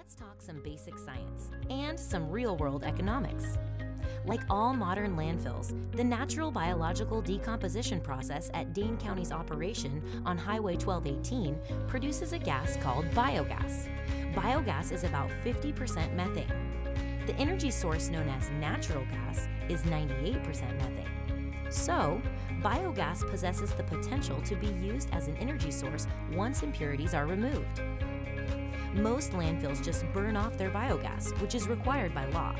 Let's talk some basic science and some real world economics. Like all modern landfills, the natural biological decomposition process at Dane County's operation on Highway 1218 produces a gas called biogas. Biogas is about 50% methane. The energy source known as natural gas is 98% methane. So, biogas possesses the potential to be used as an energy source once impurities are removed. Most landfills just burn off their biogas, which is required by law.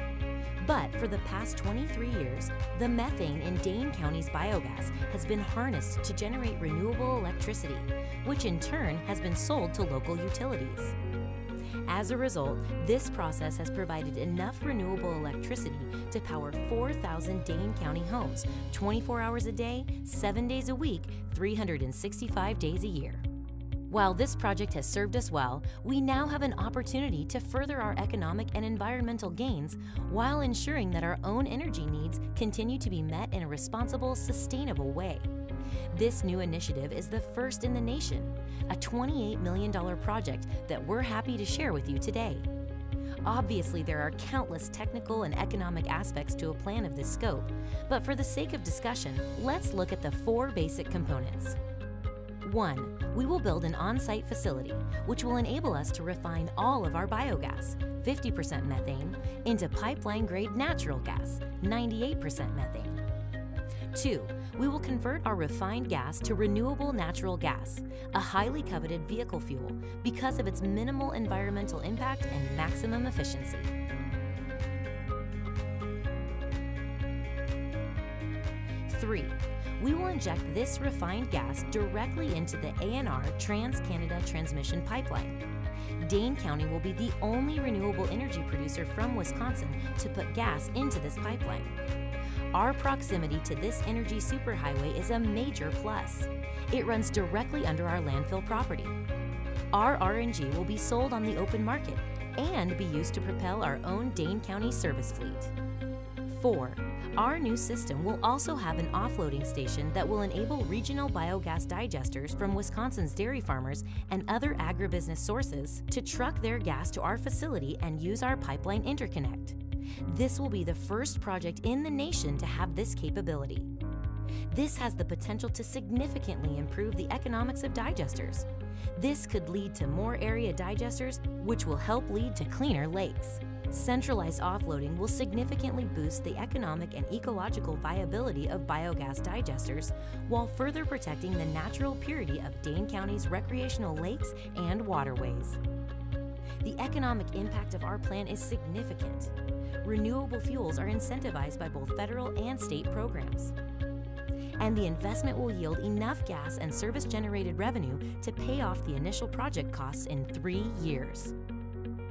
But for the past 23 years, the methane in Dane County's biogas has been harnessed to generate renewable electricity, which in turn has been sold to local utilities. As a result, this process has provided enough renewable electricity to power 4,000 Dane County homes 24 hours a day, 7 days a week, 365 days a year. While this project has served us well, we now have an opportunity to further our economic and environmental gains while ensuring that our own energy needs continue to be met in a responsible, sustainable way. This new initiative is the first in the nation, a $28 million project that we're happy to share with you today. Obviously, there are countless technical and economic aspects to a plan of this scope, but for the sake of discussion, let's look at the four basic components. 1. We will build an on-site facility, which will enable us to refine all of our biogas, 50% methane, into pipeline-grade natural gas, 98% methane. 2. We will convert our refined gas to renewable natural gas, a highly coveted vehicle fuel because of its minimal environmental impact and maximum efficiency. 3 we will inject this refined gas directly into the ANR Trans-Canada Transmission Pipeline. Dane County will be the only renewable energy producer from Wisconsin to put gas into this pipeline. Our proximity to this energy superhighway is a major plus. It runs directly under our landfill property. Our RNG will be sold on the open market and be used to propel our own Dane County service fleet. 4. Our new system will also have an offloading station that will enable regional biogas digesters from Wisconsin's dairy farmers and other agribusiness sources to truck their gas to our facility and use our pipeline interconnect. This will be the first project in the nation to have this capability. This has the potential to significantly improve the economics of digesters. This could lead to more area digesters, which will help lead to cleaner lakes. Centralized offloading will significantly boost the economic and ecological viability of biogas digesters while further protecting the natural purity of Dane County's recreational lakes and waterways. The economic impact of our plan is significant. Renewable fuels are incentivized by both federal and state programs. And the investment will yield enough gas and service generated revenue to pay off the initial project costs in three years.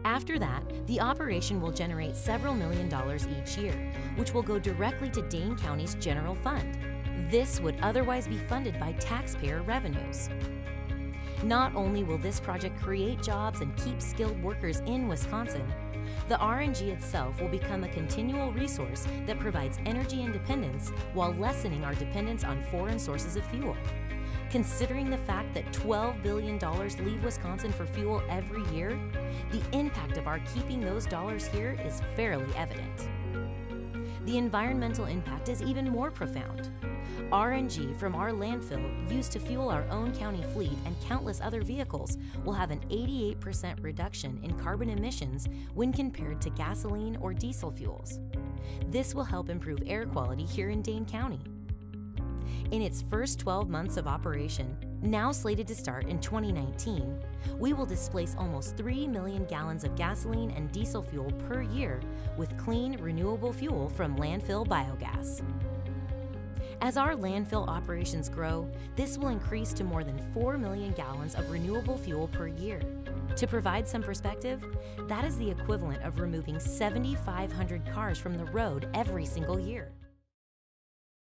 After that, the operation will generate several million dollars each year, which will go directly to Dane County's general fund. This would otherwise be funded by taxpayer revenues. Not only will this project create jobs and keep skilled workers in Wisconsin, the RNG itself will become a continual resource that provides energy independence while lessening our dependence on foreign sources of fuel. Considering the fact that $12 billion leave Wisconsin for fuel every year, the impact of our keeping those dollars here is fairly evident. The environmental impact is even more profound. RNG from our landfill used to fuel our own county fleet and countless other vehicles will have an 88% reduction in carbon emissions when compared to gasoline or diesel fuels. This will help improve air quality here in Dane County. In its first 12 months of operation, now slated to start in 2019, we will displace almost 3 million gallons of gasoline and diesel fuel per year with clean, renewable fuel from landfill biogas. As our landfill operations grow, this will increase to more than 4 million gallons of renewable fuel per year. To provide some perspective, that is the equivalent of removing 7,500 cars from the road every single year.